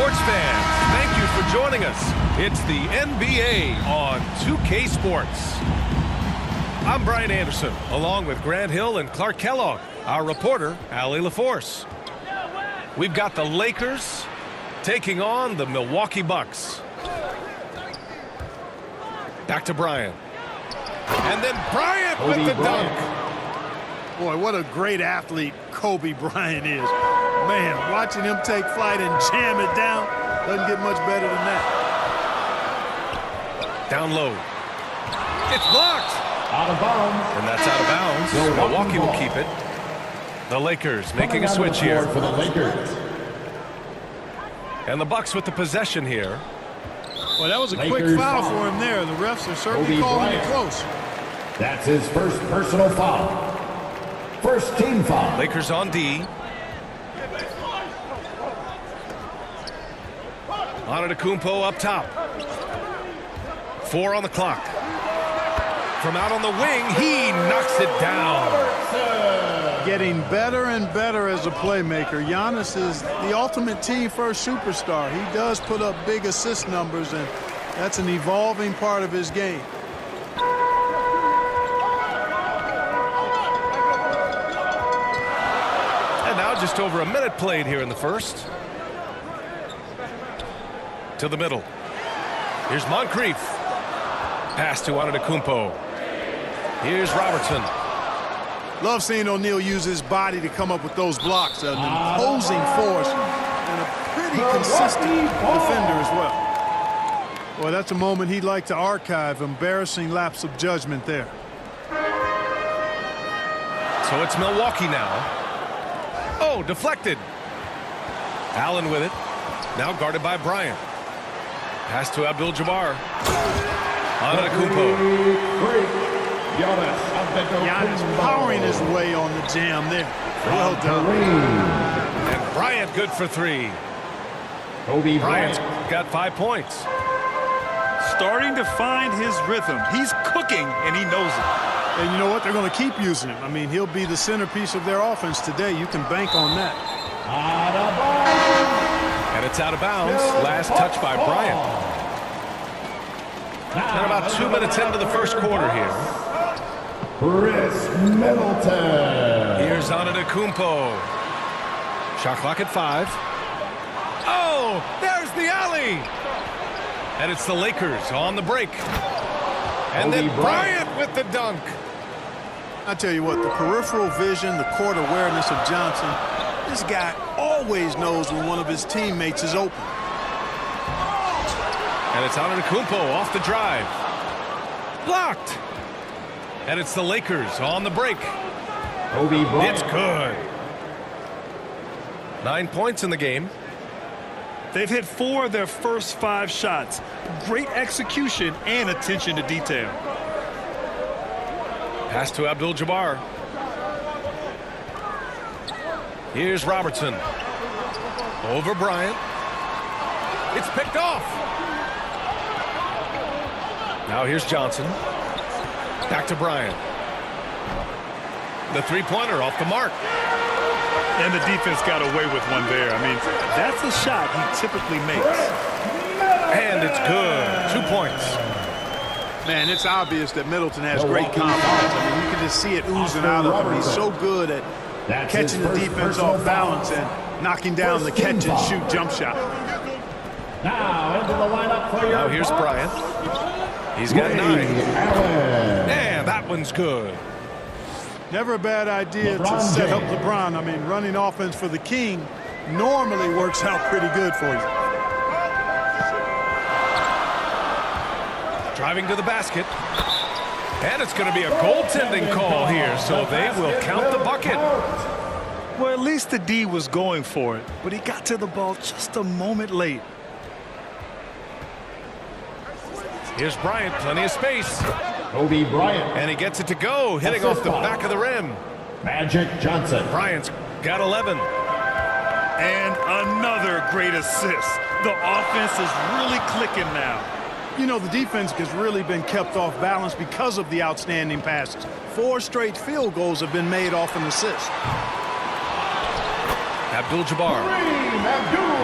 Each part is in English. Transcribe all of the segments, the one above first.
Sports fans. Thank you for joining us. It's the NBA on 2K Sports. I'm Brian Anderson, along with Grant Hill and Clark Kellogg, our reporter, Allie LaForce. We've got the Lakers taking on the Milwaukee Bucks. Back to Brian. And then Bryant Kobe with the Bryant. dunk. Boy, what a great athlete Kobe Bryant is. Man, watching him take flight and jam it down doesn't get much better than that. Down low. It's blocked. Out of bounds. And that's out of bounds. Milwaukee Milwaukee will keep it. The Lakers making a switch here. For the Lakers. And the Bucks with the possession here. Well, that was a quick foul foul. for him there. The refs are certainly Kobe calling it close. That's his first personal foul. First team foul. Lakers on D. Antetokounmpo up top. Four on the clock. From out on the wing, he knocks it down. Getting better and better as a playmaker. Giannis is the ultimate team-first superstar. He does put up big assist numbers, and that's an evolving part of his game. Just over a minute played here in the first. To the middle. Here's Moncrief. Pass to Antetokounmpo. Here's Robertson. Love seeing O'Neal use his body to come up with those blocks. An imposing force and a pretty consistent defender as well. Well, that's a moment he'd like to archive. Embarrassing lapse of judgment there. So it's Milwaukee now. Oh, deflected. Allen with it. Now guarded by Bryant. Pass to Abdul-Jabbar. Antetokounmpo. Three. Giannis Giannis powering his way on the jam there. Well done. And Bryant good for three. Kobe Bryant's Bryant. got five points. starting to find his rhythm. He's cooking, and he knows it. And you know what? They're going to keep using him. I mean, he'll be the centerpiece of their offense today. You can bank on that. Out of bounds. And it's out of bounds. Last touch by Bryant. And about two minutes into the first quarter here. Khris Middleton. Here's Antetokounmpo. Shot clock at five. Oh, there's the alley. And it's the Lakers on the break. And then Kobe Bryant Bryant. with the dunk. I tell you what, the peripheral vision, the court awareness of Johnson, this guy always knows when one of his teammates is open. And it's Antetokounmpo off the drive. Blocked. And it's the Lakers on the break. Kobe Bryant. It's good. Nine points in the game. They've hit four of their first five shots. Great execution and attention to detail. Pass to Abdul-Jabbar. Here's Robertson. Over Bryant. It's picked off. Now here's Johnson. Back to Bryant. The three-pointer off the mark. And the defense got away with one there. I mean, that's a shot he typically makes. And it's good. Two points. Man, it's obvious that Middleton has oh, great confidence. I mean, you can just see it oozing out of him. He's so good at That's catching the defense off balance and knocking down the catch-and-shoot jump shot. Now into the lineup for your Now here's Bucks. Bryant. He's got Ray nine. Allen. And that one's good. Never a bad idea to LeBron set up LeBron. I mean, running offense for the King normally works out pretty good for you. Driving to the basket. And it's going to be a goaltending call here, so they will count the bucket. Well, at least the D was going for it, but he got to the ball just a moment late. Here's Bryant, plenty of space. Kobe Bryant. And he gets it to go, hitting off the back of the rim. Magic Johnson. Bryant's got 11. And another great assist. The offense is really clicking now. You know, the defense has really been kept off balance because of the outstanding passes. Four straight field goals have been made off an assist. Abdul-Jabbar.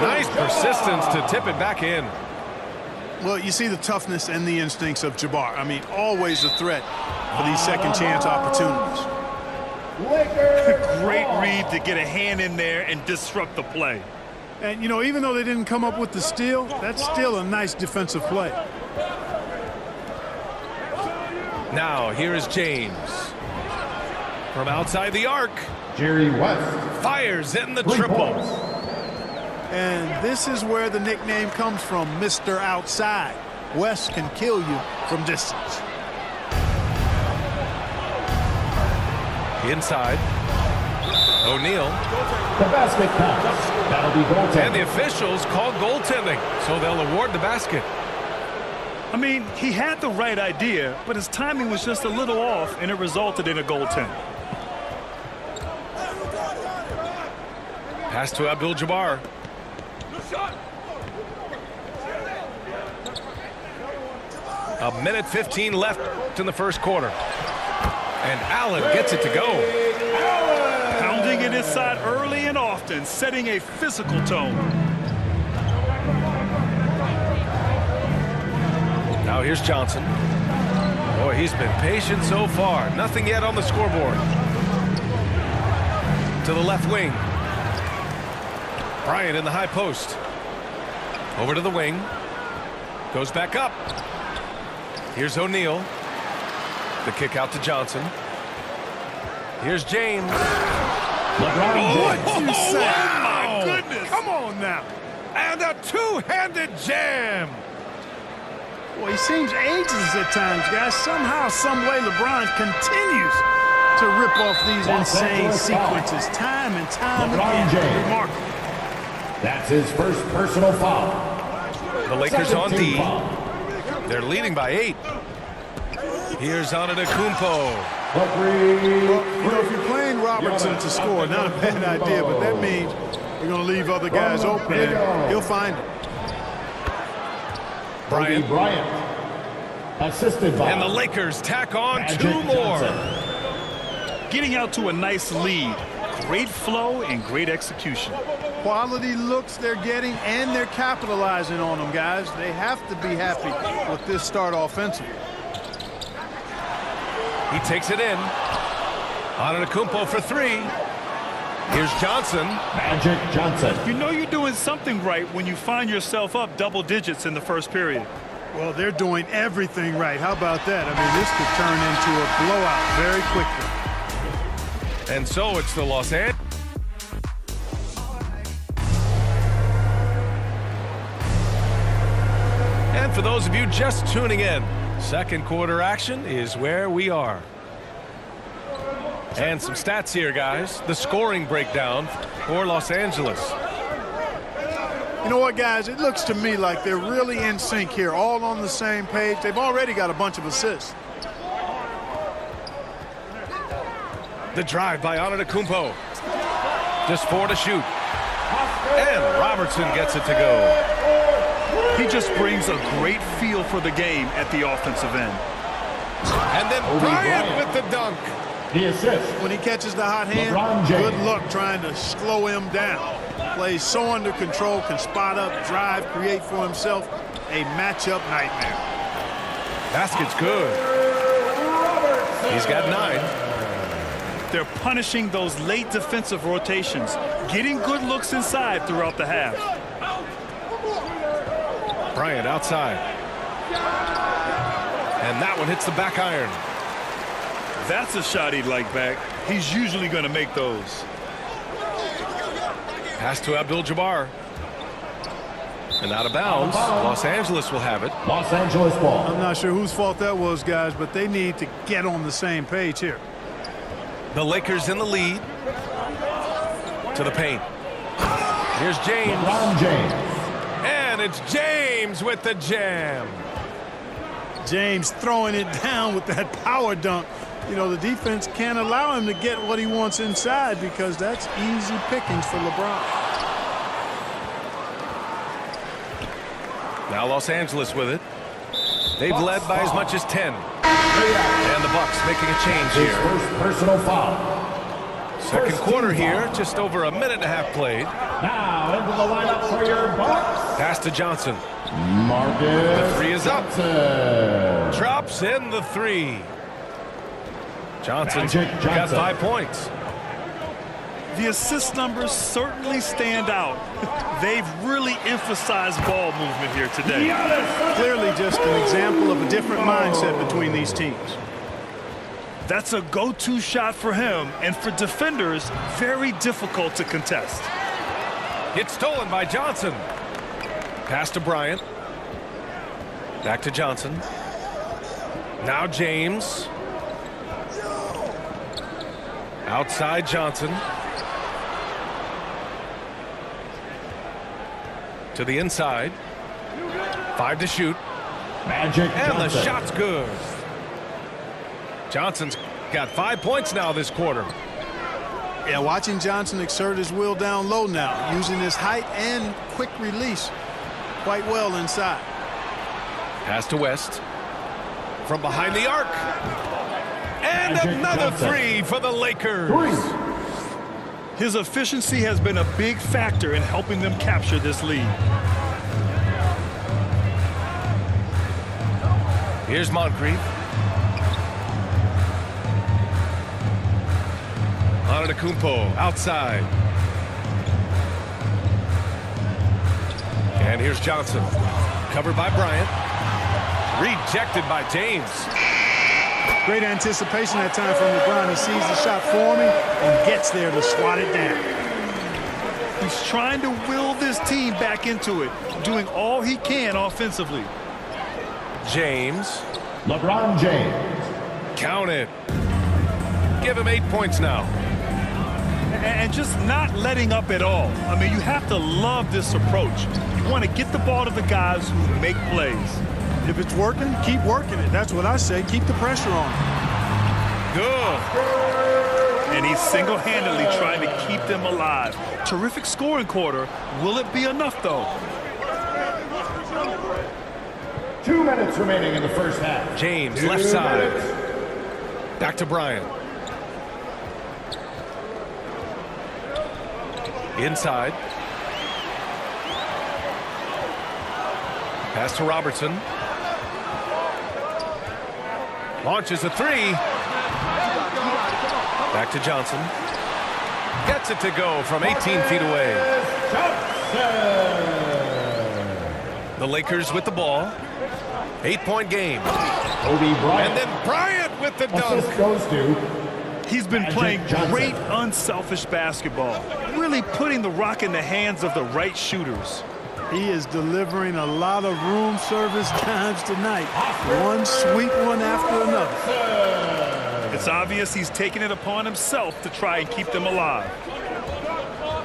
Nice persistence to tip it back in. Well, you see the toughness and the instincts of Jabbar. I mean, always a threat for these second chance opportunities. Great read to get a hand in there and disrupt the play. And, you know, even though they didn't come up with the steal, that's still a nice defensive play. Now, here is James. From outside the arc. Jerry West. Fires in the Three triple. points. And this is where the nickname comes from, Mr. Outside. West can kill you from distance. Inside. O'Neal. The basket counts. That'll be goaltending. And the officials call goaltending, so they'll award the basket. I mean, he had the right idea, but his timing was just a little off, and it resulted in a goaltend. Pass to Abdul-Jabbar. A minute 15 left in the first quarter. And Allen gets it to go. It inside early and often, setting a physical tone. Now here's Johnson. Boy, he's been patient so far. Nothing yet on the scoreboard. To the left wing. Bryant in the high post. Over to the wing. Goes back up. Here's O'Neal. The kick out to Johnson. Here's James. LeBron oh, James. You say? Oh, my goodness. Come on now. And a two-handed jam. Well, he seems ageless at times, guys. Somehow, some way, LeBron continues to rip off these Los insane Angeles foul. sequences time and time LeBron again. James. Remarkable. That's his first personal foul. The Lakers Second on team D. foul. They're leading by eight. Here's Antetokounmpo. The You know, if you're playing Robertson to score, not a bad idea, but that means you're going to leave other guys open, and he'll find them. Kobe Bryant. Bryant. Assisted by And the Lakers tack on Magic two more. Johnson. Getting out to a nice lead. Great flow and great execution. Quality looks they're getting, and they're capitalizing on them, guys. They have to be happy with this start offensively. He takes it in. Antetokounmpo for three. Here's Johnson. Magic Johnson. You know you're doing something right when you find yourself up double digits in the first period. Well, they're doing everything right. How about that? I mean, this could turn into a blowout very quickly. And so it's the Los Angeles. And for those of you just tuning in, second quarter action is where we are. And some stats here, guys. The scoring breakdown for Los Angeles. You know what, guys? It looks to me like they're really in sync here, all on the same page. They've already got a bunch of assists. The drive by Antetokounmpo. Just four to shoot. And Robertson gets it to go. He just brings a great feel for the game at the offensive end. And then Kobe Bryant Bryant. with the dunk. The assist. When he catches the hot hand, good luck trying to slow him down. Plays so under control, can spot up, drive, create for himself. A matchup nightmare. Basket's good. He's got nine. They're punishing those late defensive rotations, getting good looks inside throughout the half. Bryant outside. And that one hits the back iron. That's a shot he'd like back. He's usually going to make those. Pass to Abdul-Jabbar. And out of bounds. Los Angeles will have it. Los Angeles ball. I'm not sure whose fault that was, guys, but they need to get on the same page here. The Lakers in the lead. To the paint. Here's James. LeBron James. And it's James with the jam. James throwing it down with that power dunk. You know, the defense can't allow him to get what he wants inside because that's easy pickings for LeBron. Now Los Angeles with it. They've led by as much as 10. And the Bucks making a change His here. first personal foul. Second First quarter here, foul. just over a minute and a half played. Now into the lineup for your Bucks, Pass to Johnson. Marcus The Three is up. Drops in the three. Johnson's Magic got Johnson. five points. The assist numbers certainly stand out. They've really emphasized ball movement here today. Clearly just an example of a different mindset between these teams. That's a go-to shot for him, and for defenders, very difficult to contest. It's stolen by Johnson. Pass to Bryant. Back to Johnson. Now James. Outside Johnson. To the inside. Five to shoot. Magic And the shot's good. Johnson's got five points now this quarter. Yeah, watching Johnson exert his will down low now, using his height and quick release quite well inside. Pass to West. From behind the arc. And another three for the Lakers. His efficiency has been a big factor in helping them capture this lead. Here's Moncrief. Antetokounmpo outside. And here's Johnson. Covered by Bryant. Rejected by James. Great anticipation that time from LeBron. He sees the shot forming and gets there to swat it down. He's trying to will this team back into it, doing all he can offensively. James. LeBron James. Count it. Give him eight points now. And just not letting up at all. I mean, you have to love this approach. You want to get the ball to the guys who make plays. If it's working, keep working it. That's what I say. Keep the pressure on. Good. And he's single-handedly trying to keep them alive. Terrific scoring quarter. Will it be enough, though? Two minutes remaining in the first half. James, Two left side. minutes. Back to Bryant. Inside. Pass to Robertson. Launches a three. Back to Johnson. Gets it to go from 18 feet away. The Lakers with the ball. Eight-point game. And then Bryant with the dunk. Assist goes to He's been playing great unselfish basketball, really putting the rock in the hands of the right shooters. He is delivering a lot of room service times tonight. One sweet one after another. It's obvious he's taking it upon himself to try and keep them alive.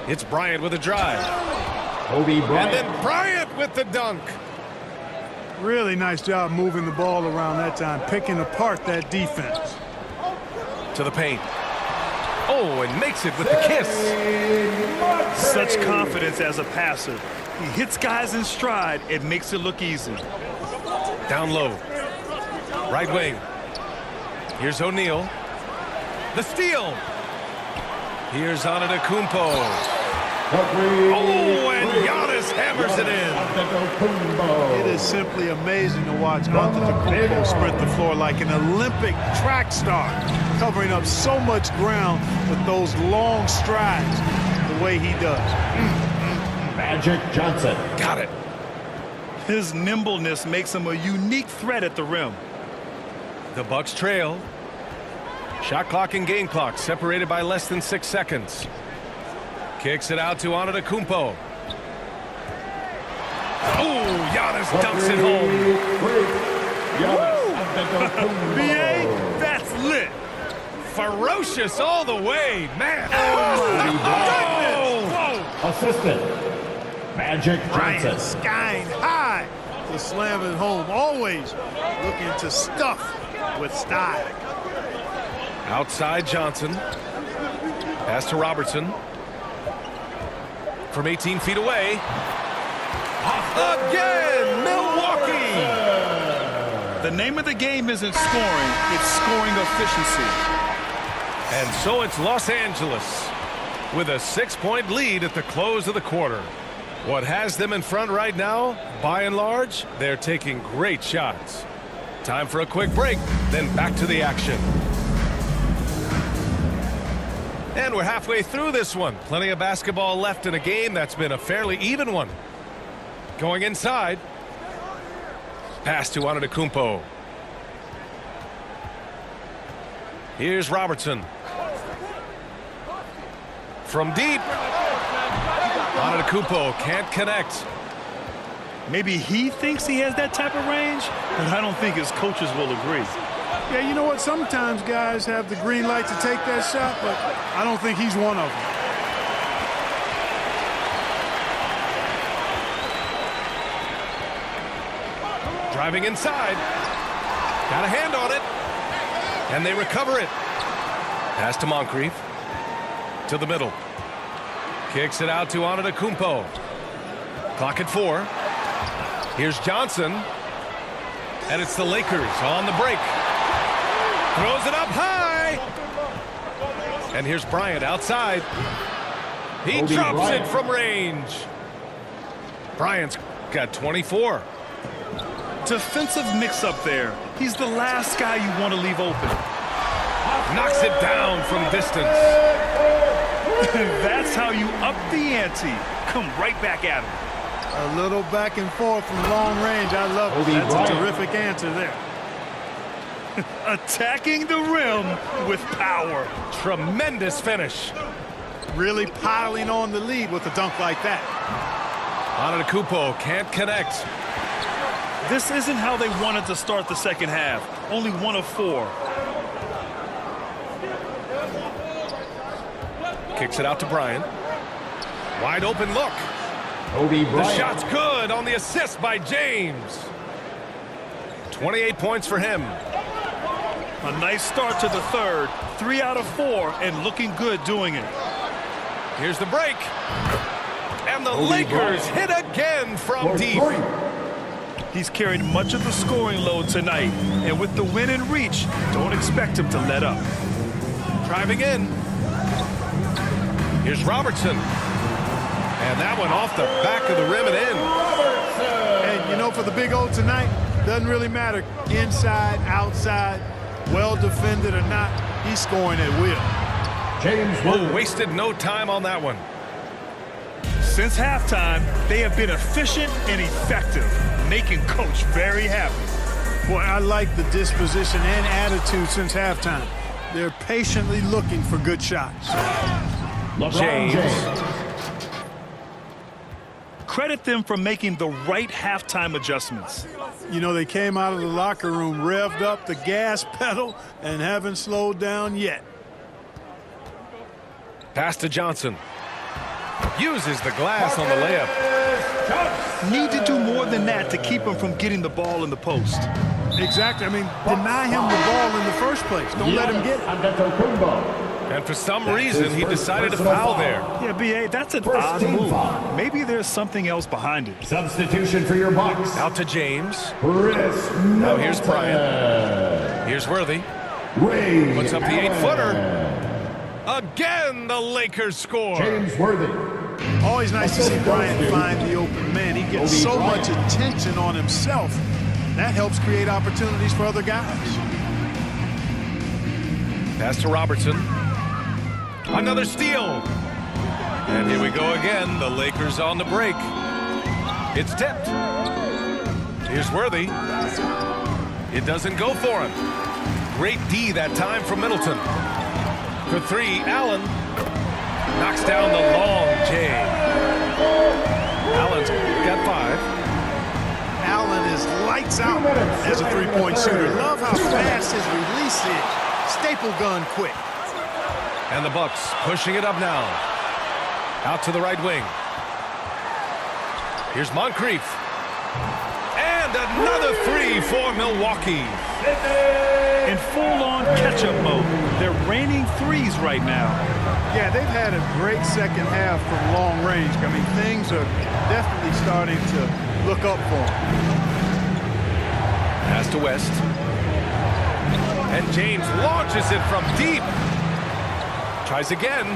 It's Bryant with a drive. Kobe Bryant. And then Bryant with the dunk. Really nice job moving the ball around that time, picking apart that defense. To the paint. Oh, and makes it with the kiss. Such confidence as a passer. He hits guys in stride. It makes it look easy. Down low. Right wing. Here's O'Neal. The steal. Here's Antetokounmpo. Oh, and Giannis hammers it in. It is simply amazing to watch Antetokounmpo sprint the floor like an Olympic track star, covering up so much ground with those long strides the way he does. Magic Johnson. Got it. His nimbleness makes him a unique threat at the rim. The Bucks trail. Shot clock and game clock separated by less than six seconds. Kicks it out to Antetokounmpo. Oh, Giannis dunks it home. BA, that's lit. Ferocious all the way, man. Oh, oh! Assistant. Magic Bryant Johnson. skying high to slam it home. Always looking to stuff with style. Outside Johnson. Pass to Robertson. From 18 feet away. Again, Milwaukee. The name of the game isn't scoring, it's scoring efficiency. And so it's Los Angeles with a six-point lead at the close of the quarter. What has them in front right now, by and large, they're taking great shots. Time for a quick break, then back to the action. And we're halfway through this one. Plenty of basketball left in a game that's been a fairly even one. Going inside. Pass to Antetokounmpo. Here's Robertson. From deep. Antetokounmpo can't connect. Maybe he thinks he has that type of range, but I don't think his coaches will agree. Yeah, you know what? Sometimes guys have the green light to take that shot, but I don't think he's one of them. Driving inside. Got a hand on it. And they recover it. Pass to Moncrief. To the middle. Kicks it out to Antetokounmpo. Clock at four. Here's Johnson. And it's the Lakers on the break. Throws it up high. And here's Bryant outside. He Kobe drops Bryant. it from range. Bryant's got 24. Defensive mix-up there. He's the last guy you want to leave open. Knocks it down from distance. That's how you up the ante. Come right back at him. A little back and forth from long range. I love it. That's Bryant. a terrific answer there. Attacking the rim with power. Tremendous finish. Really piling on the lead with a dunk like that. Antetokounmpo can't connect. This isn't how they wanted to start the second half. Only one of four. Kicks it out to Bryant. Wide open look. Kobe The shot's good on the assist by James. 28 points for him. A nice start to the third. Three out of four and looking good doing it. Here's the break. And the Kobe Lakers Bryant. hit again from For deep. three. He's carried much of the scoring load tonight. And with the win in reach, don't expect him to let up. Driving in. Here's Robertson. And that one off the back of the rim and in. And you know, for the Big O tonight, doesn't really matter inside, outside, well defended or not. He's scoring at will. James Oh, wasted no time on that one. Since halftime, they have been efficient and effective, making Coach very happy. Boy, I like the disposition and attitude since halftime. They're patiently looking for good shots. LeBron James. James. Credit them for making the right halftime adjustments. You know, they came out of the locker room, revved up the gas pedal, and haven't slowed down yet. Pass to Johnson. Uses the glass on the layup. Need to do more than that to keep him from getting the ball in the post. Exactly. I mean, deny him the ball in the first place. Don't let him get it. Antetokounmpo. And for some That's reason, he decided to foul foul. there. Yeah, B.A., that's an First odd move. foul. Maybe there's something else behind it. Substitution for your Bucks. Out to James. Khris Now here's Middleton. Bryant. Here's Worthy. Ray Puts up the eight-footer. Again, the Lakers score. James Worthy. Always nice to see Bryant find the open man. He gets so much attention on himself. That helps create opportunities for other guys. Pass to Robertson. Another steal. And here we go again. The Lakers on the break. It's tipped. Here's Worthy. It doesn't go for him. Great D that time from Middleton. For three, Allen knocks down the long J. Allen's got five. Allen is lights out as a three-point shooter. Love how fast his release is. Staple gun quick. And the Bucks pushing it up now. Out to the right wing. Here's Moncrief. And another three for Milwaukee. In full-on catch-up mode, they're raining threes right now. Yeah, they've had a great second half from long range. I mean, things are definitely starting to look up for them. Pass to West. And James launches it from deep. Tries again.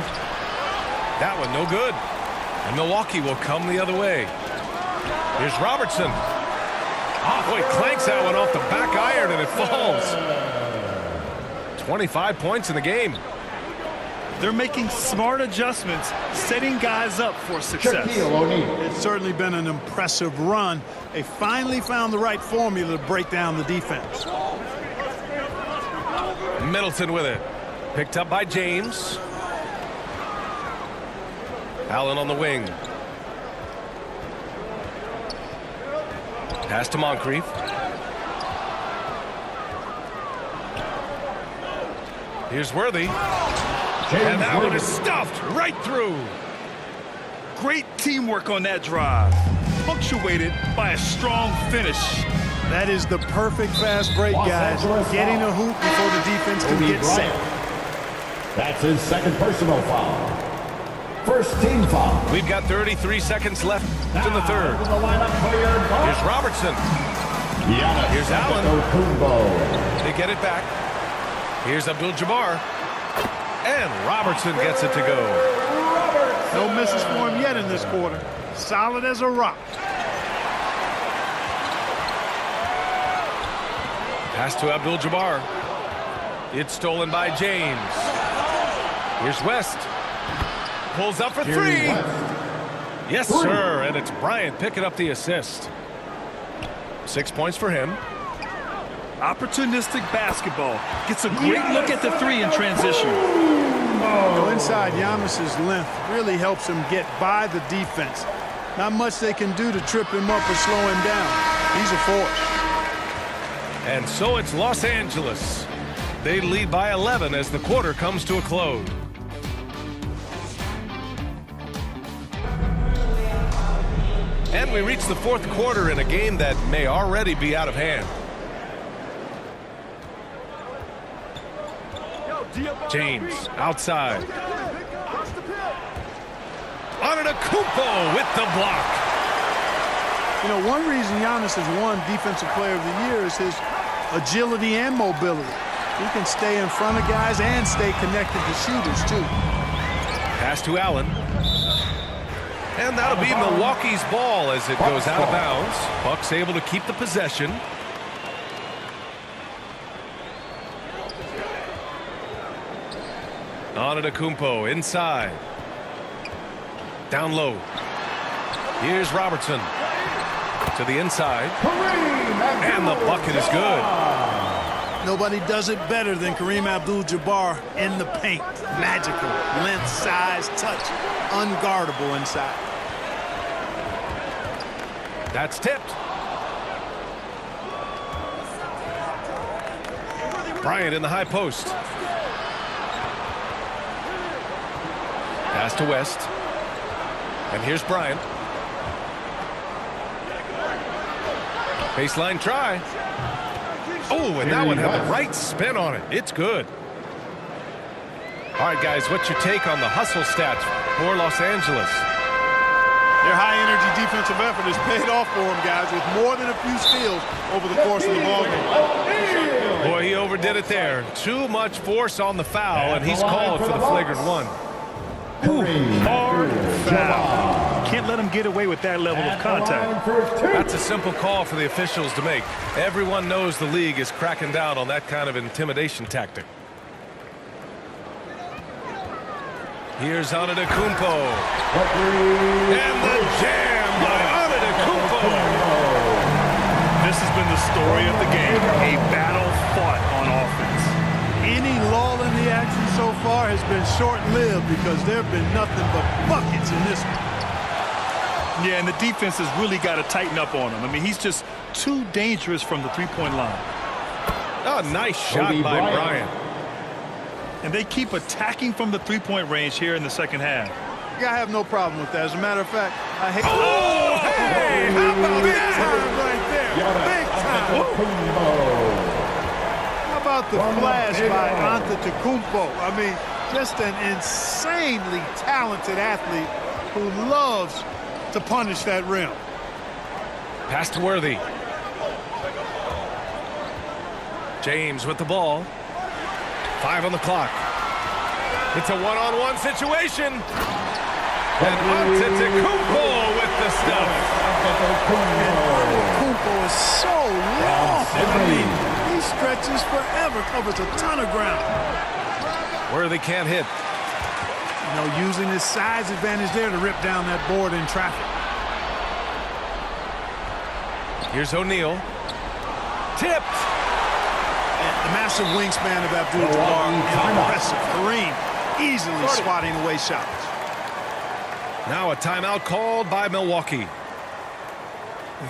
That one no good. And Milwaukee will come the other way. Here's Robertson. Oh, boy, clanks that one off the back iron and it falls. 25 points in the game. They're making smart adjustments, setting guys up for success. It's certainly been an impressive run. They finally found the right formula to break down the defense. Middleton with it. Picked up by James. Allen on the wing. Pass to Moncrief. Here's Worthy. And that one is stuffed right through. Great teamwork on that drive, punctuated by a strong finish. That is the perfect fast break, guys. Getting a hoop before the defense can Kobe get set. Bryant. That's his second personal foul. First team foul. We've got 33 seconds left in the ah, third. the lineup for your Here's Robertson. Giannis Here's Allen. Antetokounmpo. They get it back. Here's Abdul-Jabbar. And Robertson gets it to go. No misses for him yet in this quarter. Solid as a rock. Pass to Abdul-Jabbar. It's stolen by James. Here's West. Pulls up for three. Yes, sir. And it's Bryant picking up the assist. Six points for him. Opportunistic basketball. Gets a great look at the three in transition. Go inside Giannis's length really helps him get by the defense. Not much they can do to trip him up or slow him down. He's a force. And so it's Los Angeles. They lead by 11 as the quarter comes to a close. And we reach the fourth quarter in a game that may already be out of hand. James outside. Antetokounmpo with the block. You know, one reason Giannis has won Defensive Player of the Year is his agility and mobility. He can stay in front of guys and stay connected to shooters, too. Pass to Allen. And that'll be Milwaukee's ball as it goes out of bounds. Bucks able to keep the possession. Antetokounmpo inside. Down low. Here's Robertson. To the inside. Kareem And the bucket is good. Nobody does it better than Kareem Abdul-Jabbar in the paint. Magical. Length, size, touch. Unguardable inside. That's tipped. Bryant in the high post. Pass to West. And here's Bryant. Baseline try. Oh, and that one had the right spin on it. It's good. All right, guys, what's your take on the hustle stats for Los Angeles? Their high-energy defensive effort has paid off for them, guys, with more than a few steals over the course of the ballgame. Boy, he overdid it there. Too much force on the foul, and he's called for the flagrant one. Hard foul. Can't let him get away with that level of contact. That's a simple call for the officials to make. Everyone knows the league is cracking down on that kind of intimidation tactic. Here's Antetokounmpo. And the jam by Antetokounmpo. This has been the story of the game. A battle fought on offense. Any lull in the action so far has been short-lived because there have been nothing but buckets in this one. Yeah, and the defense has really got to tighten up on him. I mean, he's just too dangerous from the three-point line. Oh, nice shot Kobe by Bryant. Bryant. And they keep attacking from the three-point range here in the second half. I have no problem with that. As a matter of fact, I hate. Oh, hey, how about Big that? time right there. Big time. How about the From flash by man. Antetokounmpo? I mean, just an insanely talented athlete who loves to punish that rim. Pass to Worthy. James with the ball. Five on the clock. It's a one-on-one -on -one situation. And Antetokounmpo with the stuff. Antetokounmpo is so long. I mean, he stretches forever, covers a ton of ground. Where they can't hit. You know, using his size advantage there to rip down that board in traffic. Here's O'Neal. Tipped. And the massive wingspan of Abdul-Jabbar, oh, impressive. Kareem easily swatting away shots. Now a timeout called by Milwaukee.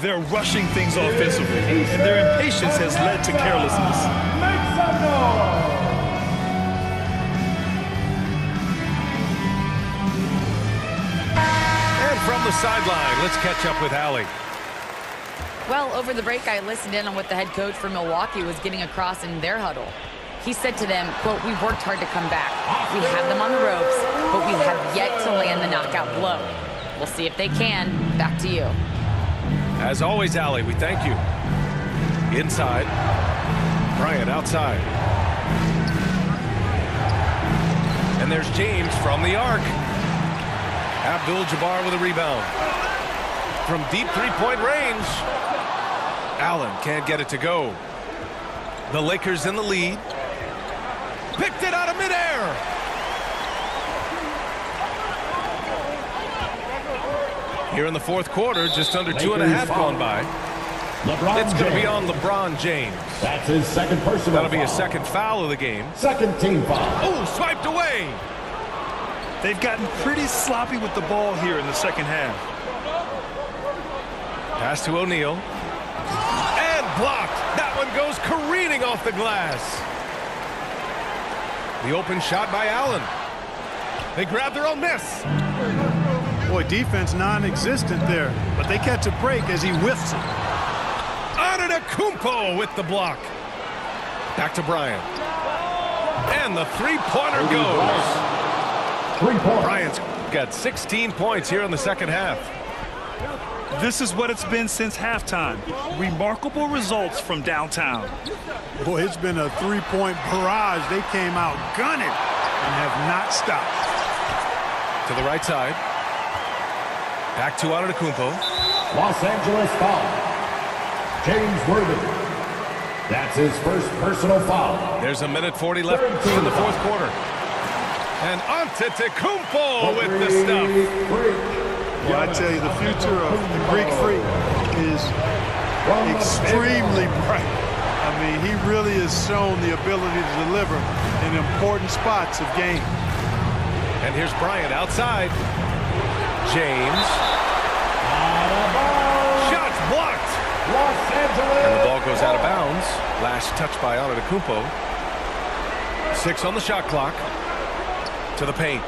They're rushing things offensively, and their impatience has led to carelessness. Make some noise! And from the sideline, let's catch up with Allie. Well, over the break, I listened in on what the head coach for Milwaukee was getting across in their huddle. He said to them, quote, we've worked hard to come back. We have them on the ropes, but we have yet to land the knockout blow. We'll see if they can. Back to you. As always, Allie, we thank you. Inside. Bryant outside. And there's James from the arc. Abdul-Jabbar with a rebound. From deep three-point range. Allen can't get it to go. The Lakers in the lead. Picked it out of midair. Here in the fourth quarter, just under two and a half gone by. LeBron It's going to be on LeBron James. That's his second personal That'll be foul. a second foul of the game. Second team foul. Oh, swiped away. They've gotten pretty sloppy with the ball here in the second half. Pass to O'Neal. And blocked. That one goes careening off the glass. The open shot by Allen. They grab their own miss. Boy, defense non-existent there, but they catch a break as he whiffs it. Antetokounmpo with the block. Back to Bryant. And the three-pointer goes. Three points. Bryant's got 16 points here in the second half. This is what it's been since halftime. Remarkable results from downtown. Boy, it's been a three-point barrage. They came out gunning and have not stopped. To the right side. Back to Antetokounmpo. Los Angeles foul. James Worthy. That's his first personal foul. There's a minute 40 left in the fourth quarter. And Antetokounmpo with the stuff. Well, I tell you, the future of the Greek Freak is extremely bright. I mean, he really has shown the ability to deliver in important spots of game. And here's Bryant outside. James. Shots blocked. Los Angeles. And the ball goes out of bounds. Last touch by Antetokounmpo. Six on the shot clock. To the paint.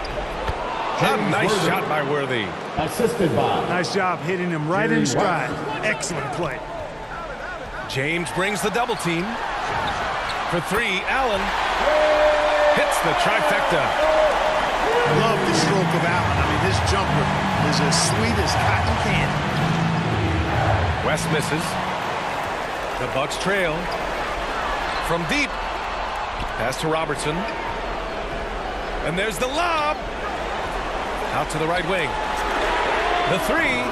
A James nice Worthy. shot by Worthy. Assisted by Nice job hitting him right in stride. Excellent play. James brings the double team. For three, Allen hits the trifecta. Love the stroke of Allen. I mean, his jumper is as sweet as cotton candy. West misses. The Bucks trail. From deep. Pass to Robertson. And there's the lob. Out to the right wing. The three.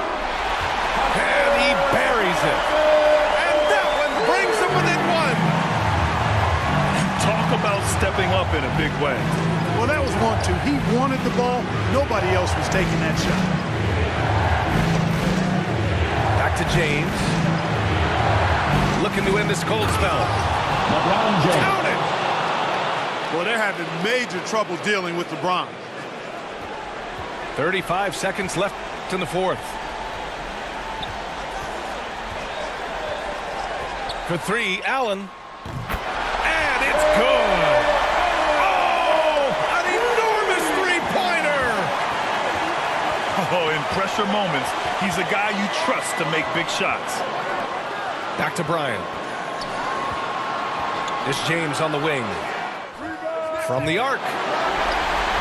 And he buries it. And that one brings him within one. Talk about stepping up in a big way. Well, that was one, two. He wanted the ball. Nobody else was taking that shot. Back to James. Looking to end this cold spell. LeBron James. Count it. Well, they're having major trouble dealing with LeBron. 35 seconds left in the fourth. For three, Allen. And it's good. Oh, an enormous three-pointer. Oh, in pressure moments, he's a guy you trust to make big shots. Back to Bryant. It's James on the wing. From the arc.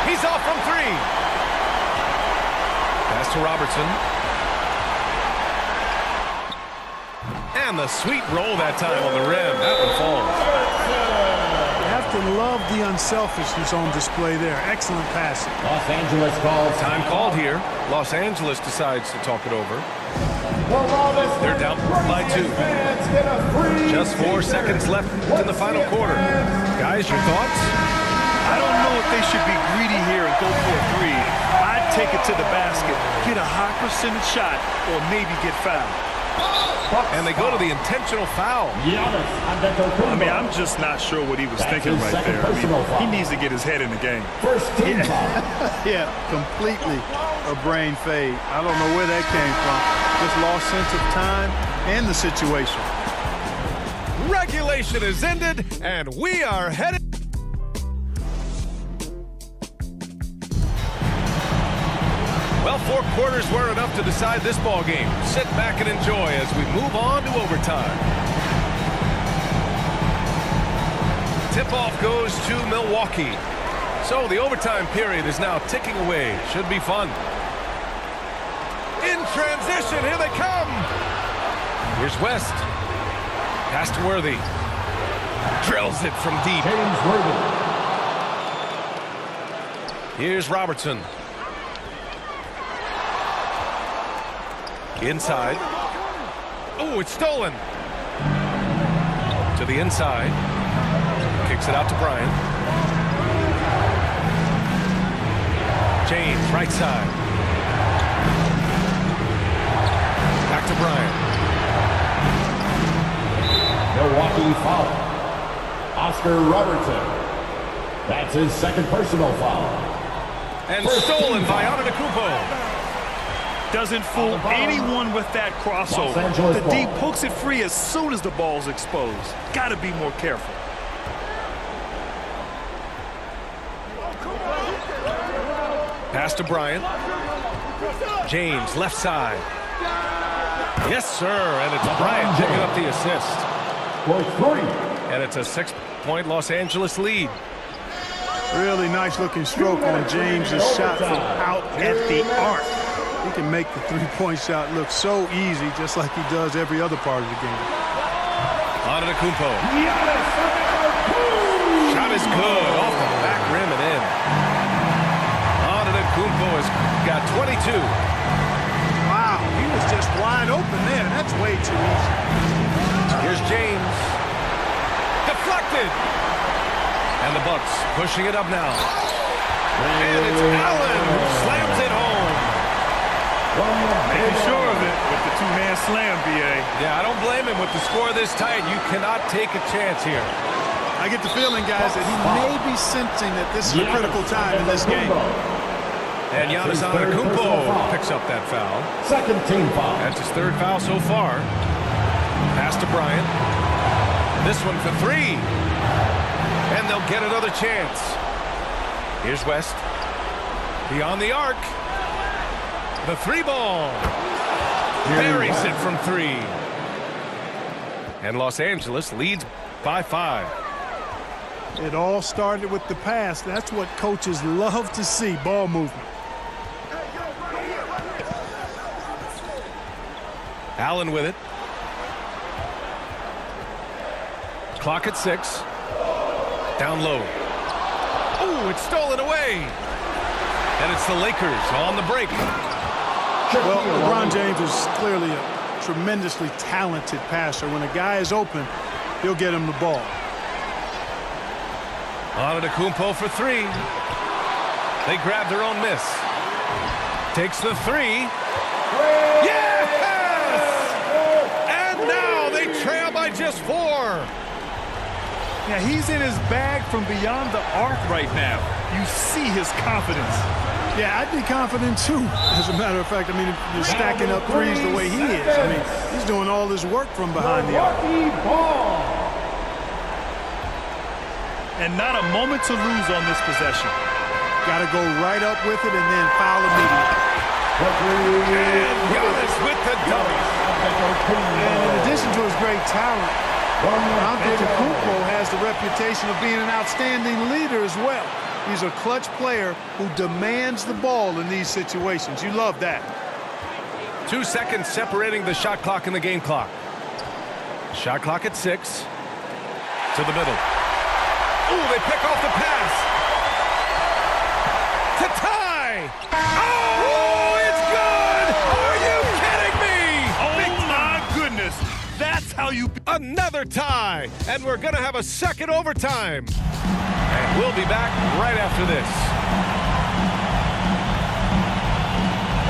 He's off from three. Pass to Robertson. And the sweet roll that time on the rim. That one falls. You have to to love the unselfishness on display there. Excellent passing. Los Angeles calls Time called here. Los Angeles decides to talk it over. They're down by two. Just four seconds left in the final quarter. Guys, your thoughts? I don't know if they should be greedy here and go for a three. I'd take it to the basket, get a high percentage shot, or maybe get fouled. And they go to the intentional foul. I mean, I'm just not sure what he was That's thinking right there. I mean, he needs to get his head in the game. First team foul. Yeah, completely a brain fade. I don't know where that came from. Just lost sense of time and the situation. Regulation is ended, and we are headed. Four quarters were enough to decide this ball game. Sit back and enjoy as we move on to overtime. Tip-off goes to Milwaukee. So the overtime period is now ticking away. Should be fun. In transition, here they come. Here's West. Pass to Worthy. Drills it from deep. James Worthy. Here's Robertson. Inside. Oh, it's stolen. To the inside. Kicks it out to Bryant. James, right side. Back to Bryant. Milwaukee foul. Oscar Robertson. That's his second personal foul. And stolen by Antetokounmpo. Doesn't fool anyone with that crossover. Los Angeles The ball. D pokes it free as soon as the ball's exposed. Got to be more careful. Pass to Bryant. James, left side. Yes, sir. And it's Bryant picking up the assist. For three. And it's a six-point Los Angeles lead. Really nice looking stroke on James's shot from out at the arc. He can make the three-point shot look so easy, just like he does every other part of the game. Antetokounmpo. Shot is good. Off the back rim and in. Antetokounmpo has got 22. Wow, he was just wide open there. That's way too easy. Here's James. Deflected. And the Bucks pushing it up now. And it's Allen who slams it home. Making sure of it with the two-man slam, B.A. Yeah, I don't blame him with the score this tight. You cannot take a chance here. I get the feeling, guys, that he may be sensing that this is a critical time in this game. And Giannis Antetokounmpo picks up that foul. Second team foul. That's his third foul so far. Pass to Bryant. This one for three. And they'll get another chance. Here's West. Beyond the arc. The three ball. Buries it from three. And Los Angeles leads by five. It all started with the pass. That's what coaches love to see, ball movement. Allen with it. Clock at six. Down low. Oh, it's stolen away. And it's the Lakers on the break. Well, LeBron um, James is clearly a tremendously talented passer. When a guy is open, he'll get him the ball. Antetokounmpo for three. They grab their own miss. Takes the three. Yes! And now they trail by just four. Yeah, he's in his bag from beyond the arc right now. You see his confidence. Yeah, I'd be confident too. As a matter of fact, I mean, if you're stacking up threes the way he is, I mean, he's doing all this work from behind the arc. And not a moment to lose on this possession. Got to go right up with it and then foul immediately. And Giannis with the dummy. And in addition to his great talent, Antetokounmpo has the reputation of being an outstanding leader as well. He's a clutch player who demands the ball in these situations. You love that. Two seconds separating the shot clock and the game clock. Shot clock at six. To the middle. Ooh, they pick off the pass. To tie. Oh, it's good! Are you kidding me? Oh, my goodness. That's how you... Another tie, and we're going to have a second overtime. We'll be back right after this.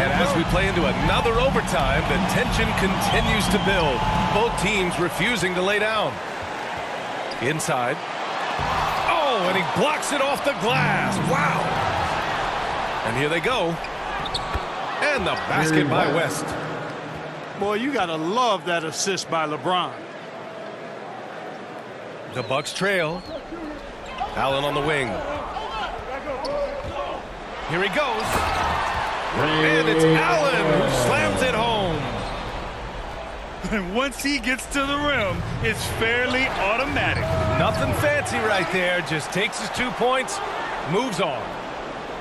And as we play into another overtime, the tension continues to build. Both teams refusing to lay down. Inside. Oh, and he blocks it off the glass. Wow. And here they go. And the basket by West. Boy, you got to love that assist by LeBron. The Bucks trail. Allen on the wing. Here he goes. And it's Allen who slams it home. And once he gets to the rim, it's fairly automatic. Nothing fancy right there. Just takes his two points, moves on.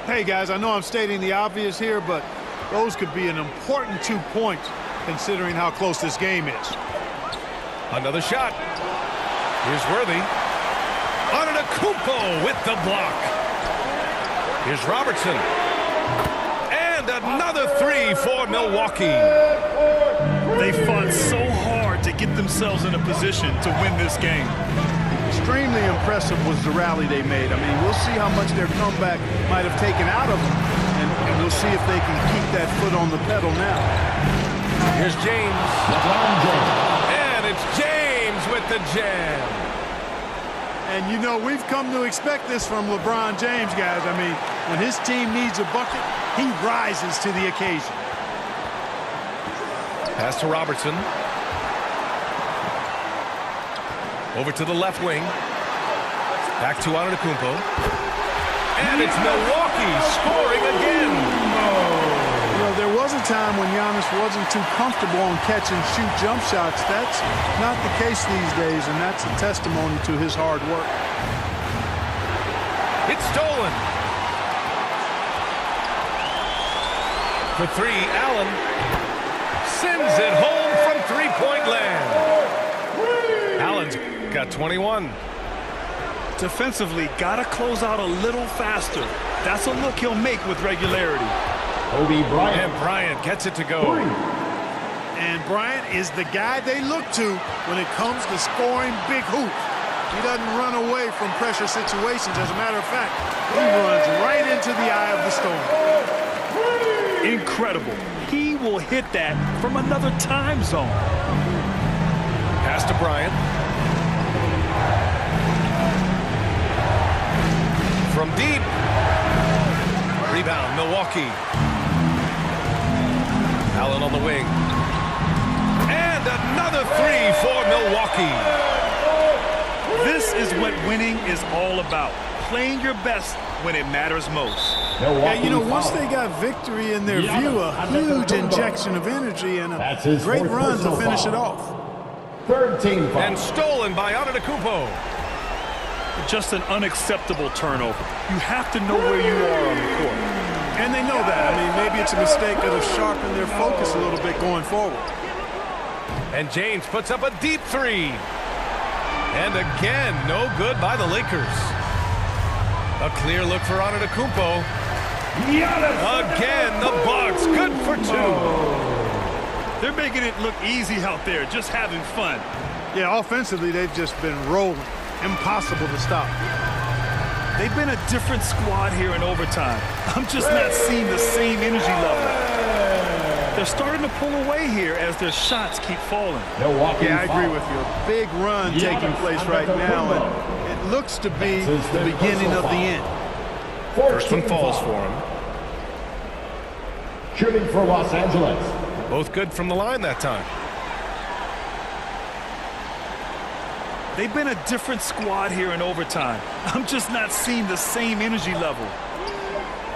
Hey, guys, I know I'm stating the obvious here, but those could be an important two points considering how close this game is. Another shot. Here's Worthy. Antetokounmpo with the block. Here's Robertson. And another three for Milwaukee. They fought so hard to get themselves in a position to win this game. Extremely impressive was the rally they made. I mean, we'll see how much their comeback might have taken out of them, and, and we'll see if they can keep that foot on the pedal now. Here's James. And it's James with the jam. And you know, we've come to expect this from LeBron James, guys. I mean, when his team needs a bucket, he rises to the occasion. Pass to Robertson. Over to the left wing. Back to Antetokounmpo. And it's Milwaukee scoring again. You know, there was a time when Giannis wasn't too comfortable on catch and shoot jump shots. That's not the case these days, and that's a testimony to his hard work. It's stolen. For three, Allen sends it home from three-point land. Allen's got 21. Defensively, got to close out a little faster. That's a look he'll make with regularity. Kobe Bryant. And Bryant gets it to go. And Bryant is the guy they look to when it comes to scoring big hoops. He doesn't run away from pressure situations. As a matter of fact, he runs right into the eye of the storm. Incredible. He will hit that from another time zone. Pass to Bryant. From deep. Rebound, Milwaukee. Allen on the wing. And another three for Milwaukee. This is what winning is all about. Playing your best when it matters most. Yeah, you know, once they got victory in their view, a huge injection of energy and a great run to personal finish it off. Third team foul. And stolen by Antetokounmpo. Just an unacceptable turnover. You have to know where you are on the court. And they know that. I mean, maybe it's a mistake that'll sharpen their focus a little bit going forward. And James puts up a deep three. And again, no good by the Lakers. A clear look for Antetokounmpo. Again, the Bucks. Good for two. They're making it look easy out there, just having fun. Yeah, offensively, they've just been rolling. Impossible to stop. They've been a different squad here in overtime. I'm just not seeing the same energy level. They're starting to pull away here as their shots keep falling. Milwaukee Yeah, I agree with you. A big run Yeah, taking place right now, and it looks to be the beginning of the end. Fourth First one falls for him. Shooting for Los Angeles. Both good from the line that time. They've been a different squad here in overtime. I'm just not seeing the same energy level.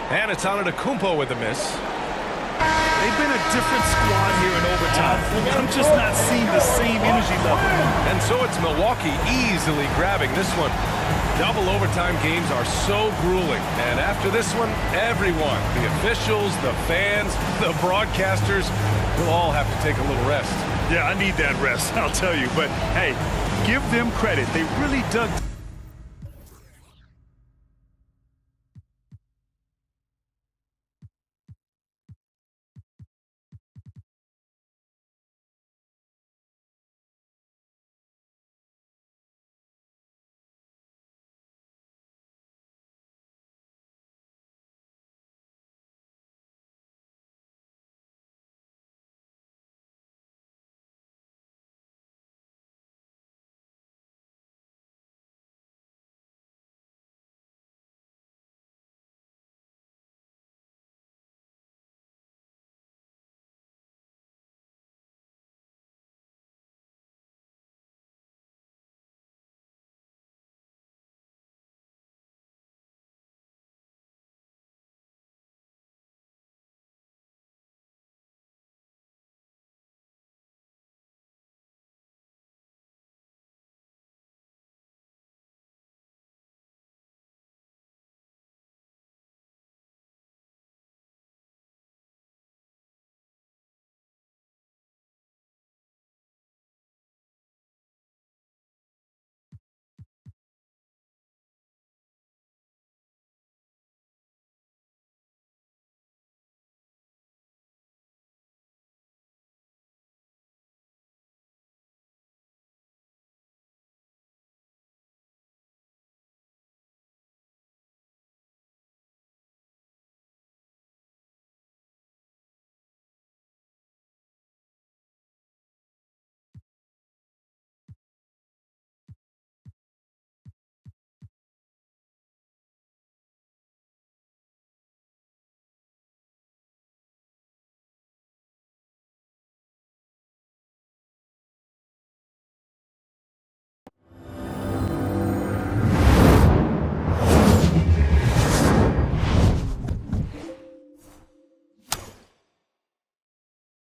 And it's Antetokounmpo with the miss. They've been a different squad here in overtime. I'm just not seeing the same energy level. And so it's Milwaukee easily grabbing this one. Double overtime games are so grueling. And after this one, everyone, the officials, the fans, the broadcasters, will all have to take a little rest. Yeah, I need that rest, I'll tell you. But hey, give them credit. They really dug